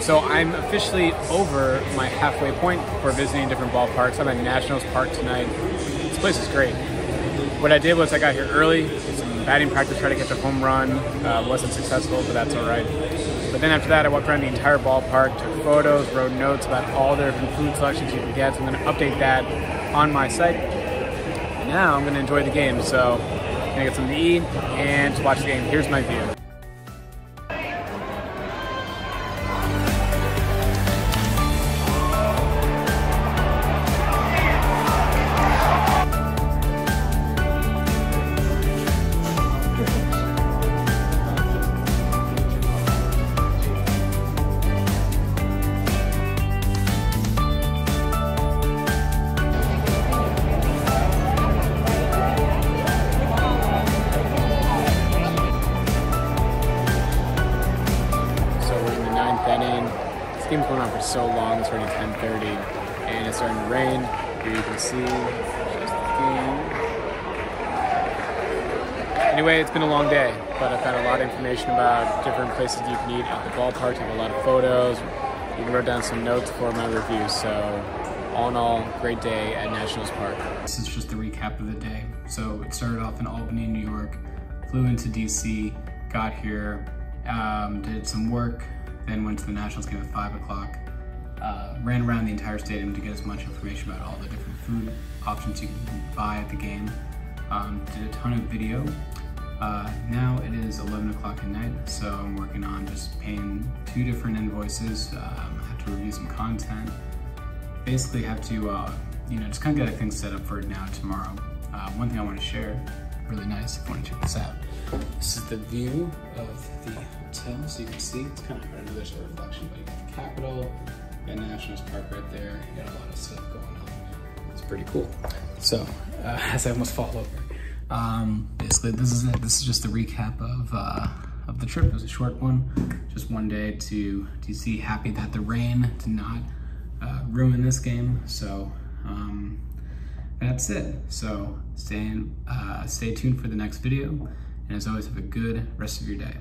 So I'm officially over my halfway point for visiting different ballparks. I'm at Nationals Park tonight. This place is great. What I did was I got here early, some batting practice, tried to catch a home run. Uh, wasn't successful, but that's all right. But then after that, I walked around the entire ballpark, took photos, wrote notes about all the different food selections you can get. So I'm going to update that on my site. Now I'm going to enjoy the game. So I'm going to get something to eat and to watch the game. Here's my view. Game's going on for so long. It's already 10:30, and it's starting to rain. Here you can see. Anyway, it's been a long day, but I found a lot of information about different places you can eat at the ballpark. Took a lot of photos. Even wrote down some notes for my review. So, all in all, great day at Nationals Park. This is just the recap of the day. So it started off in Albany, New York, flew into DC, got here, um, did some work, then went to the Nationals game at 5 o'clock. Uh, ran around the entire stadium to get as much information about all the different food options you can buy at the game. Um, did a ton of video. Uh, now it is 11 o'clock at night, so I'm working on just paying two different invoices. Um, I have to review some content. Basically have to, uh, you know, just kind of get things set up for now tomorrow. Uh, one thing I want to share, really nice if you want to check this out. This is the view of the hotel, so you can see it's kind of hard. Know there's a reflection, but you got the Capitol and Nationals Park right there. You got a lot of stuff going on. It's pretty cool. So, uh, as I almost fall over, um, basically this is it. This is just a recap of uh, of the trip. It was a short one, just one day to DC. Happy that the rain did not uh, ruin this game. So. Um, that's it. So stay, in, uh, stay tuned for the next video. And as always, have a good rest of your day.